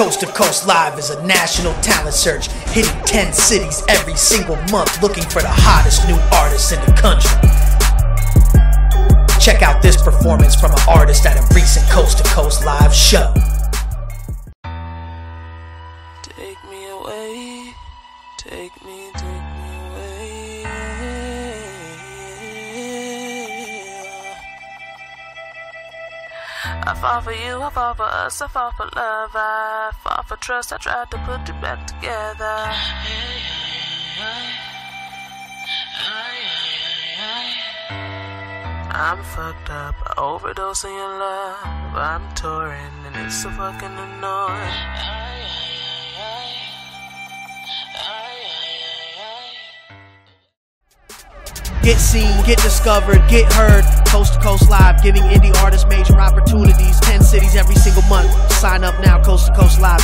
Coast to Coast Live is a national talent search, hitting 10 cities every single month, looking for the hottest new artists in the country. Check out this performance from an artist at a recent Coast to Coast Live show. Take me away, take me, take I fought for you, I fought for us, I fought for love, I fought for trust, I tried to put it back together. I'm fucked up, I overdose on your love. I'm touring and it's so fucking annoying. Get seen, get discovered, get heard. Coast to Coast Live, giving indie artists major month. Sign up now, coasttocoastlive.com.